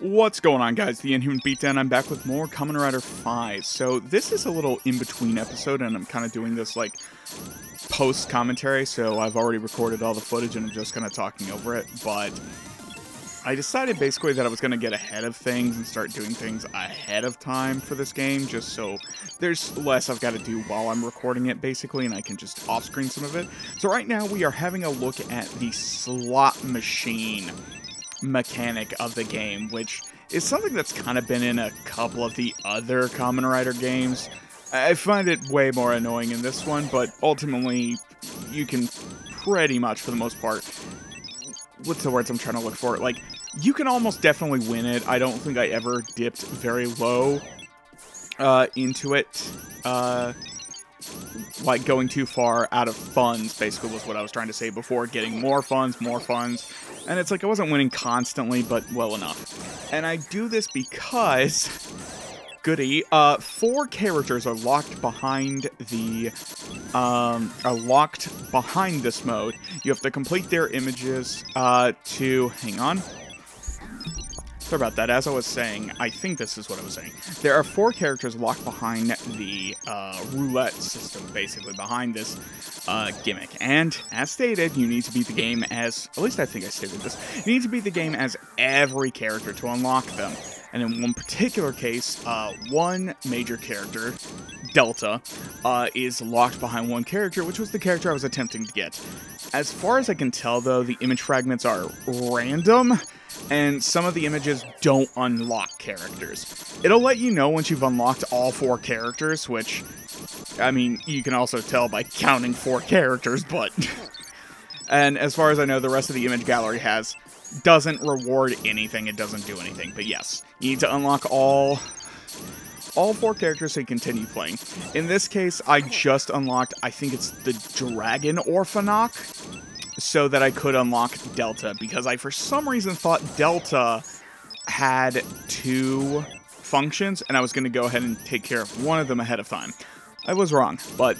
What's going on, guys? The Inhuman Beatdown. I'm back with more Kamen Rider 5. So, this is a little in between episode, and I'm kind of doing this like post commentary. So, I've already recorded all the footage and I'm just kind of talking over it. But I decided basically that I was going to get ahead of things and start doing things ahead of time for this game, just so there's less I've got to do while I'm recording it, basically, and I can just off screen some of it. So, right now, we are having a look at the slot machine mechanic of the game, which is something that's kind of been in a couple of the other Kamen Rider games. I find it way more annoying in this one, but ultimately, you can pretty much, for the most part, what's the words I'm trying to look for? Like, you can almost definitely win it. I don't think I ever dipped very low uh, into it. Uh, like going too far out of funds basically was what I was trying to say before getting more funds more funds and it's like I wasn't winning constantly but well enough. And I do this because goody uh four characters are locked behind the um are locked behind this mode. You have to complete their images uh to hang on Sorry about that. As I was saying, I think this is what I was saying. There are four characters locked behind the uh, roulette system, basically, behind this uh, gimmick. And, as stated, you need to beat the game as, at least I think I stated this, you need to beat the game as every character to unlock them. And in one particular case, uh, one major character, Delta, uh, is locked behind one character, which was the character I was attempting to get. As far as I can tell, though, the image fragments are random, and some of the images don't unlock characters. It'll let you know once you've unlocked all four characters, which, I mean, you can also tell by counting four characters, but... and as far as I know, the rest of the image gallery has doesn't reward anything, it doesn't do anything, but yes, you need to unlock all all four characters to continue playing. In this case, I just unlocked, I think it's the Dragon Orphnoch, so that I could unlock Delta, because I, for some reason, thought Delta had two functions, and I was going to go ahead and take care of one of them ahead of time. I was wrong, but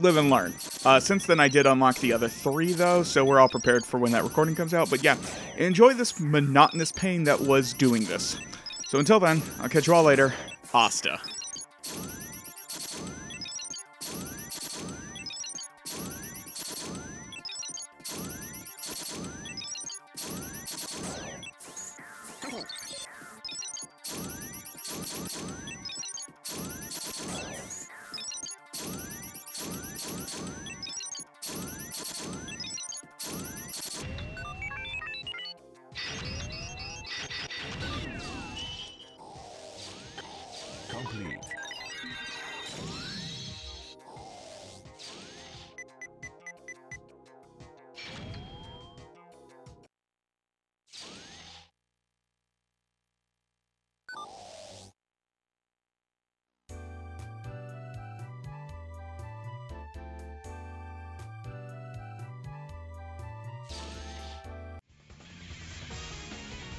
live and learn. Uh, since then, I did unlock the other three, though, so we're all prepared for when that recording comes out. But yeah, enjoy this monotonous pain that was doing this. So until then, I'll catch you all later. Asta. Complete.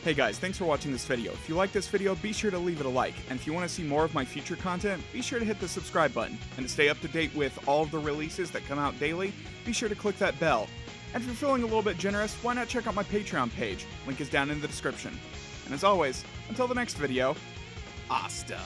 Hey guys, thanks for watching this video. If you like this video, be sure to leave it a like. And if you want to see more of my future content, be sure to hit the subscribe button. And to stay up to date with all of the releases that come out daily, be sure to click that bell. And if you're feeling a little bit generous, why not check out my Patreon page? Link is down in the description. And as always, until the next video, Asta.